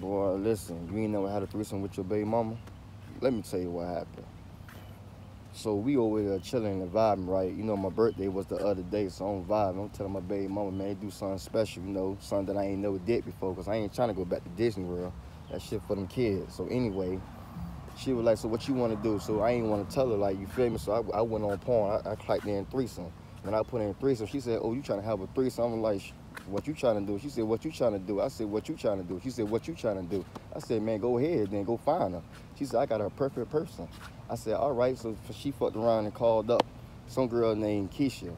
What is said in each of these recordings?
Boy, listen, you ain't never had a threesome with your baby mama? Let me tell you what happened. So we over there chilling and vibing, right? You know, my birthday was the other day, so I'm vibing. I'm telling my baby mama, man, do something special, you know, something that I ain't never did before, because I ain't trying to go back to Disney World. That shit for them kids. So anyway, she was like, so what you want to do? So I ain't want to tell her, like, you feel me? So I, I went on porn. I, I clicked in threesome. When I put in threesome, she said, oh, you trying to have a threesome? I'm like, what you trying to do? She said, what you trying to do? I said, what you trying to do? She said, what you trying to do? I said, man, go ahead, then go find her. She said, I got her perfect person. I said, all right. So she fucked around and called up some girl named Keisha.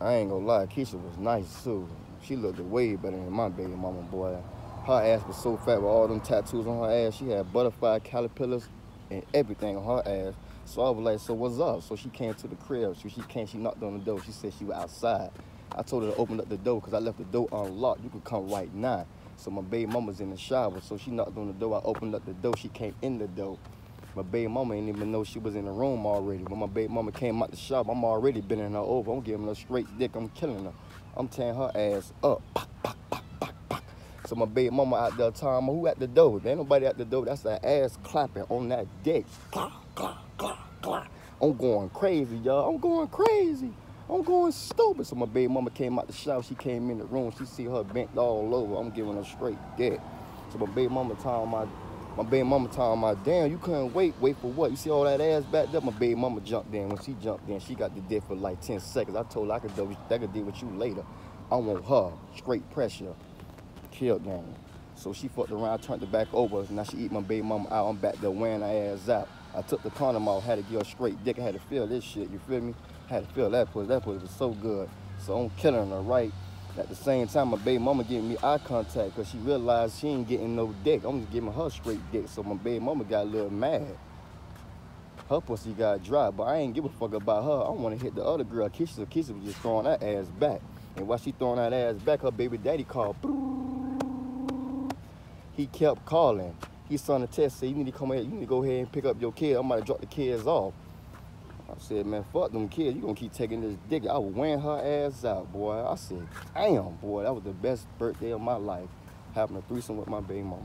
I ain't gonna lie, Keisha was nice too. She looked way better than my baby mama, boy. Her ass was so fat with all them tattoos on her ass. She had butterfly caterpillars and everything on her ass. So I was like, so what's up? So she came to the crib. So she came, she knocked on the door. She said she was outside. I told her to open up the door because I left the door unlocked. You could come right now. So my baby mama's in the shower. So she knocked on the door. I opened up the door. She came in the door. My baby mama didn't even know she was in the room already. When my baby mama came out the shop, I'm already bending her over. I'm giving her a straight dick. I'm killing her. I'm tearing her ass up. So my baby mama out there telling me who at the door. There ain't nobody at the door. That's that ass clapping on that dick. I'm going crazy, y'all. I'm going crazy. I'm going stupid. So my baby mama came out the shower. She came in the room. She see her bent all over. I'm giving her straight dick. So my baby mama told my my baby mama told my damn, you couldn't wait. Wait for what? You see all that ass back there? My baby mama jumped in. When she jumped in, she got the dick for like 10 seconds. I told her I could do that could deal with you later. I want her. Straight pressure. Killed game. So she fucked around, turned it back over. Now she eat my baby mama out. I'm back there wearing her ass out. I took the condom off, had to give her straight dick. I had to feel this shit, you feel me? Had to feel that pussy. That pussy was so good. So I'm killing her, right? At the same time, my baby mama giving me eye contact because she realized she ain't getting no dick. I'm just giving her straight dick. So my baby mama got a little mad. Her pussy got dry, but I ain't give a fuck about her. I want to hit the other girl, Keisha. Keisha was just throwing that ass back. And while she throwing that ass back, her baby daddy called. He kept calling. He sent a test, said, you need to come here. You need to go ahead and pick up your kid. I'm about to drop the kids off. I said, man, fuck them kids. You gonna keep taking this dick. I wearing her ass out, boy. I said, damn, boy, that was the best birthday of my life. Having a threesome with my baby mama.